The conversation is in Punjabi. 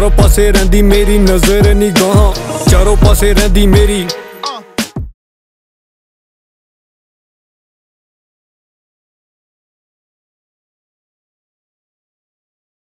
ਚਾਰੋਂ ਪਾਸੇ ਰਹਿੰਦੀ ਮੇਰੀ ਨਜ਼ਰ ਨਿਗਾਹਾਂ ਚਾਰੋਂ ਪਾਸੇ ਰਹਿੰਦੀ ਮੇਰੀ